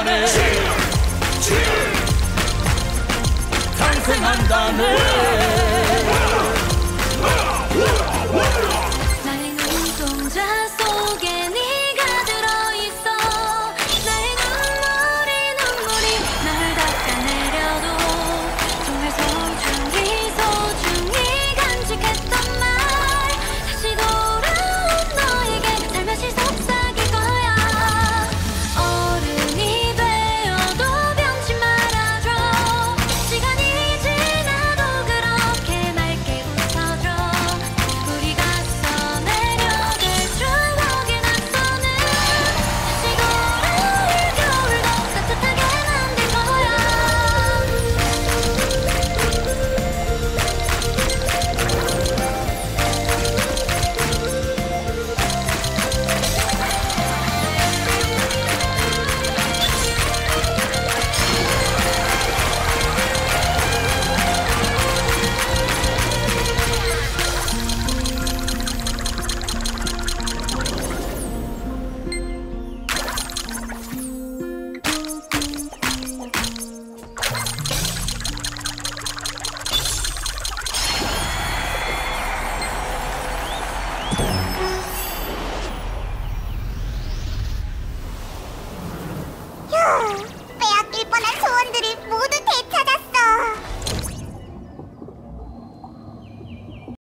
탄생한다네 탄생한다네